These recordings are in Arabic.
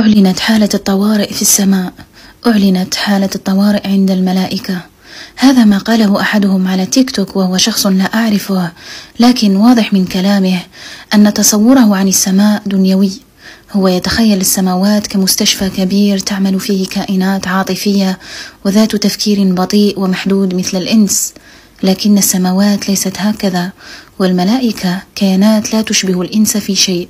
أعلنت حالة الطوارئ في السماء. أعلنت حالة الطوارئ عند الملائكة. هذا ما قاله أحدهم على تيك توك وهو شخص لا أعرفه لكن واضح من كلامه أن تصوره عن السماء دنيوي. هو يتخيل السماوات كمستشفى كبير تعمل فيه كائنات عاطفية وذات تفكير بطيء ومحدود مثل الإنس. لكن السماوات ليست هكذا والملائكة كيانات لا تشبه الإنس في شيء.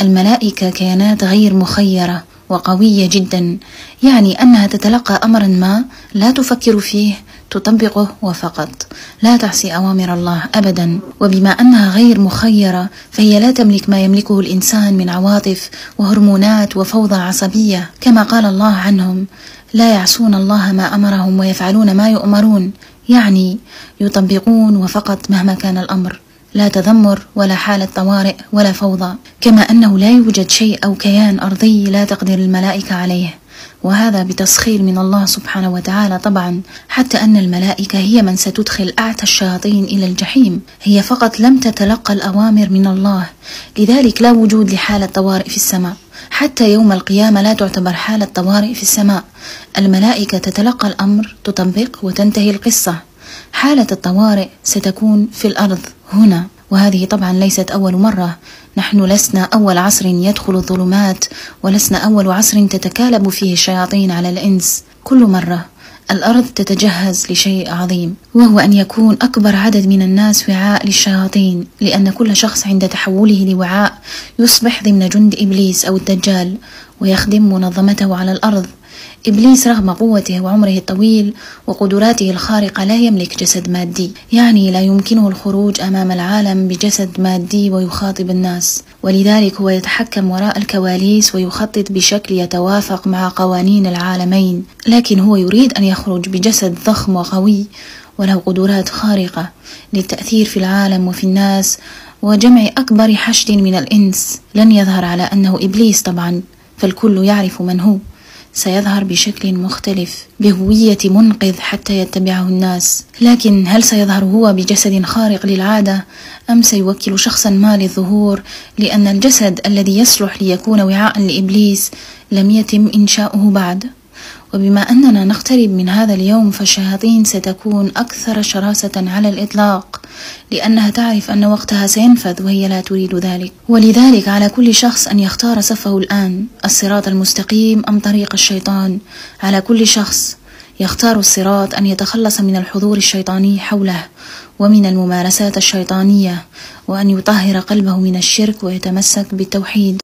الملائكة كيانات غير مخيرة وقوية جدا يعني أنها تتلقى أمرا ما لا تفكر فيه تطبقه وفقط. لا تعصي أوامر الله أبدا وبما أنها غير مخيرة فهي لا تملك ما يملكه الإنسان من عواطف وهرمونات وفوضى عصبية. كما قال الله عنهم لا يعصون الله ما أمرهم ويفعلون ما يؤمرون. يعني يطبقون وفقط مهما كان الأمر. لا تذمر ولا حالة طوارئ ولا فوضى كما أنه لا يوجد شيء أو كيان أرضي لا تقدر الملائكة عليه. وهذا بتسخير من الله سبحانه وتعالى طبعا حتى أن الملائكة هي من ستدخل أعتى الشياطين إلى الجحيم. هي فقط لم تتلقى الأوامر من الله. لذلك لا وجود لحالة طوارئ في السماء. حتى يوم القيامة لا تعتبر حالة طوارئ في السماء. الملائكة تتلقى الأمر تطبق وتنتهي القصة. حالة الطوارئ ستكون في الأرض. هنا وهذه طبعا ليست أول مرة. نحن لسنا أول عصر يدخل الظلمات ولسنا أول عصر تتكالب فيه الشياطين على الإنس. كل مرة الأرض تتجهز لشيء عظيم وهو أن يكون أكبر عدد من الناس وعاء للشياطين لأن كل شخص عند تحوله لوعاء يصبح ضمن جند إبليس أو الدجال ويخدم منظمته على الأرض. إبليس رغم قوته وعمره الطويل وقدراته الخارقة لا يملك جسد مادي يعني لا يمكنه الخروج أمام العالم بجسد مادي ويخاطب الناس. ولذلك هو يتحكم وراء الكواليس ويخطط بشكل يتوافق مع قوانين العالمين. لكن هو يريد أن يخرج بجسد ضخم وقوي وله قدرات خارقة للتأثير في العالم وفي الناس وجمع أكبر حشد من الإنس. لن يظهر على أنه إبليس طبعا فالكل يعرف من هو. سيظهر بشكل مختلف بهوية منقذ حتى يتبعه الناس. لكن هل سيظهر هو بجسد خارق للعادة أم سيوكل شخصا ما للظهور؟ لأن الجسد الذي يصلح ليكون وعاء لإبليس لم يتم إنشاؤه بعد. وبما أننا نقترب من هذا اليوم فالشياطين ستكون أكثر شراسة على الإطلاق. لأنها تعرف أن وقتها سينفذ وهي لا تريد ذلك. ولذلك على كل شخص أن يختار صفه الآن الصراط المستقيم أم طريق الشيطان. على كل شخص يختار الصراط أن يتخلص من الحضور الشيطاني حوله ومن الممارسات الشيطانية وأن يطهر قلبه من الشرك ويتمسك بالتوحيد.